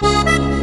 Never,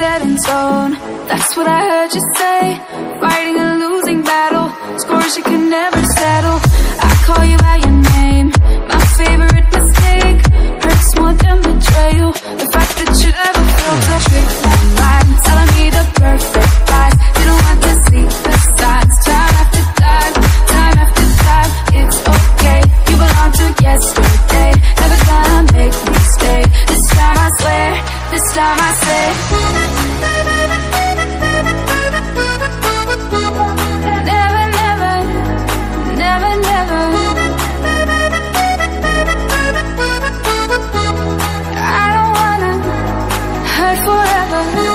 set in stone. This time I say. Never, never, never, never. I don't wanna hurt forever.